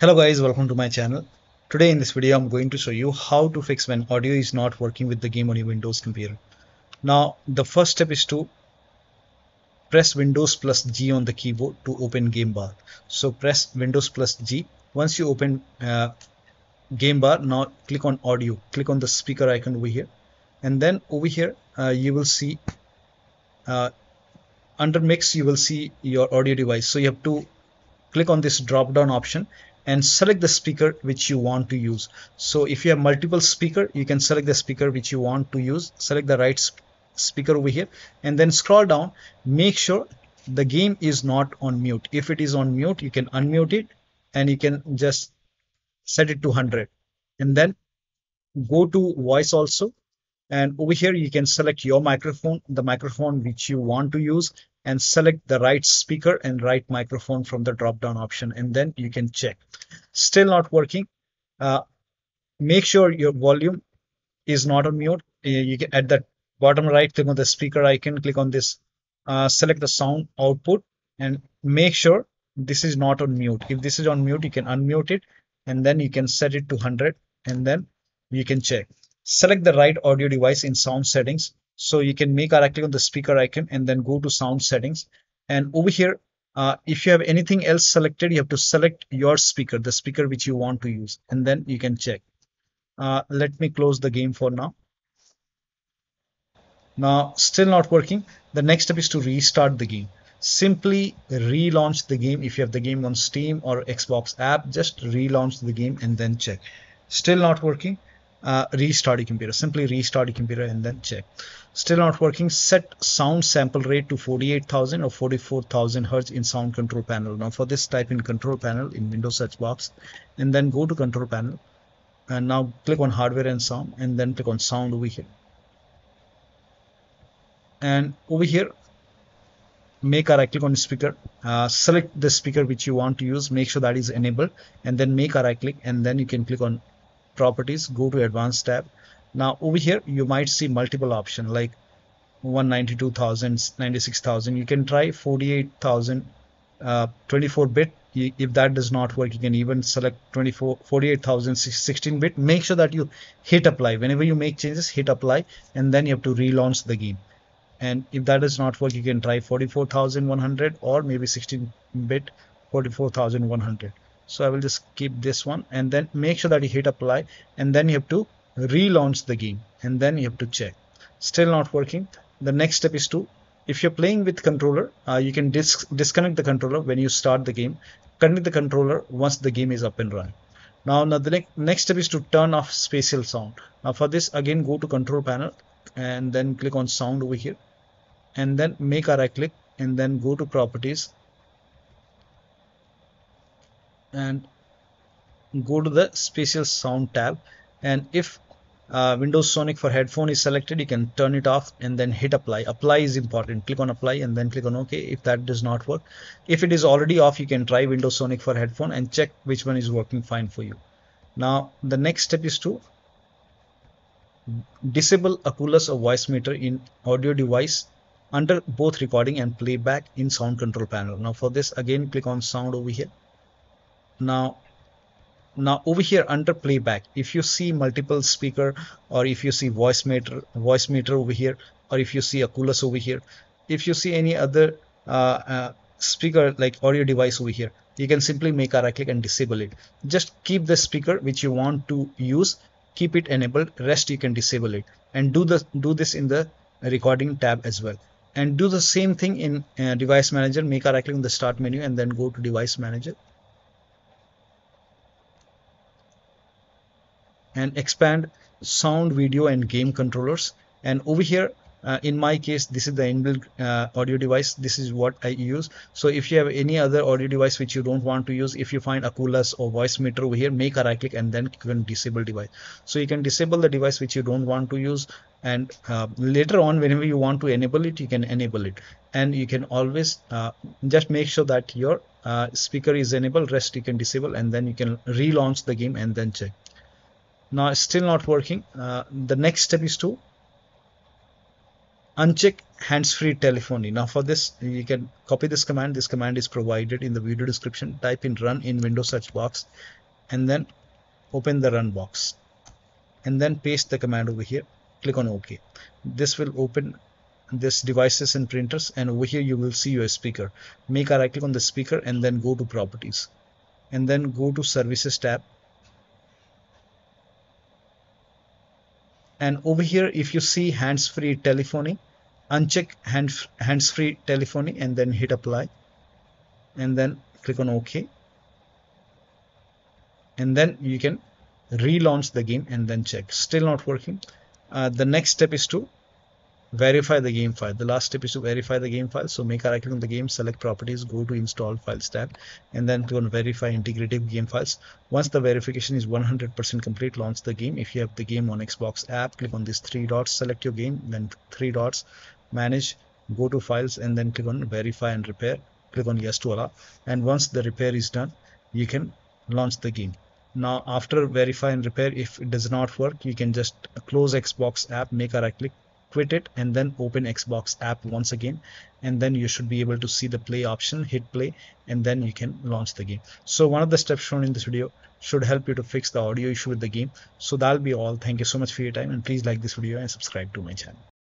Hello guys, welcome to my channel. Today in this video I'm going to show you how to fix when audio is not working with the game on your Windows computer. Now the first step is to press Windows plus G on the keyboard to open game bar. So press Windows plus G. Once you open uh, game bar, now click on audio. Click on the speaker icon over here and then over here uh, you will see uh, under mix you will see your audio device. So you have to click on this drop down option and select the speaker which you want to use. So if you have multiple speaker you can select the speaker which you want to use. Select the right sp speaker over here. And then scroll down. Make sure the game is not on mute. If it is on mute you can unmute it and you can just set it to 100 and then go to voice also. And over here you can select your microphone the microphone which you want to use and select the right speaker and right microphone from the drop down option and then you can check. Still not working. Uh, make sure your volume is not on mute. Uh, you can at the bottom right click on the speaker icon click on this uh, select the sound output and make sure this is not on mute. If this is on mute you can unmute it and then you can set it to 100 and then you can check. Select the right audio device in sound settings so you can make right click on the speaker icon and then go to sound settings. And over here uh, if you have anything else selected you have to select your speaker the speaker which you want to use and then you can check. Uh, let me close the game for now. Now still not working. The next step is to restart the game. Simply relaunch the game if you have the game on steam or xbox app. Just relaunch the game and then check. Still not working uh, restart your computer. Simply restart your computer and then check. Still not working. Set sound sample rate to 48,000 or 44,000 hertz in sound control panel. Now for this type in control panel in windows search box and then go to control panel. And now click on hardware and sound and then click on sound over here. And over here make a right click on speaker. Uh, select the speaker which you want to use. Make sure that is enabled and then make a right click and then you can click on properties go to advanced tab. Now over here you might see multiple options like 192,000 96,000 you can try 48,000 uh, 24 bit. If that does not work you can even select 24 48,000 16 bit. Make sure that you hit apply. Whenever you make changes hit apply and then you have to relaunch the game. And if that does not work you can try 44,100 or maybe 16 bit 44,100 so I will just keep this one and then make sure that you hit apply and then you have to relaunch the game and then you have to check. Still not working. The next step is to if you're playing with controller uh, you can dis disconnect the controller when you start the game. Connect the controller once the game is up and running. Now, now the ne next step is to turn off spatial sound. Now for this again go to control panel and then click on sound over here and then make a right click and then go to properties and go to the spatial sound tab. And if uh, Windows Sonic for headphone is selected you can turn it off and then hit apply. Apply is important. Click on apply and then click on OK if that does not work if it is already off you can try Windows Sonic for headphone and check which one is working fine for you. Now the next step is to disable Oculus or Voicemeeter in audio device under both recording and playback in sound control panel. Now for this again click on sound over here now now over here under playback if you see multiple speaker or if you see Voicemeeter, voice meter over here or if you see Oculus over here if you see any other uh, uh, speaker like audio device over here you can simply make a right click and disable it. Just keep the speaker which you want to use keep it enabled rest you can disable it. And do the do this in the recording tab as well. And do the same thing in uh, device manager make a right click on the start menu and then go to device manager and expand sound video and game controllers. And over here uh, in my case this is the inbuilt uh, audio device. This is what I use. So if you have any other audio device which you don't want to use if you find Oculus or Voicemeeter over here make a right click and then you can disable device. So you can disable the device which you don't want to use. And uh, later on whenever you want to enable it you can enable it. And you can always uh, just make sure that your uh, speaker is enabled. Rest you can disable and then you can relaunch the game and then check now it's still not working. Uh, the next step is to uncheck hands-free telephony. Now for this you can copy this command. This command is provided in the video description. Type in run in windows search box and then open the run box and then paste the command over here. Click on ok. This will open this devices and printers and over here you will see your speaker. Make a right click on the speaker and then go to properties and then go to services tab and over here if you see hands-free telephony uncheck hand, hands-free telephony and then hit apply. And then click on OK. And then you can relaunch the game and then check. Still not working. Uh, the next step is to verify the game file. The last step is to verify the game file. So make a right click on the game select properties go to install files tab and then click on verify integrity of game files. Once the verification is 100% complete launch the game. If you have the game on xbox app click on these three dots select your game then three dots manage go to files and then click on verify and repair. Click on yes to allow. And once the repair is done you can launch the game. Now after verify and repair if it does not work you can just close xbox app make a right click quit it and then open Xbox app once again and then you should be able to see the play option hit play and then you can launch the game. So one of the steps shown in this video should help you to fix the audio issue with the game. So that'll be all. Thank you so much for your time and please like this video and subscribe to my channel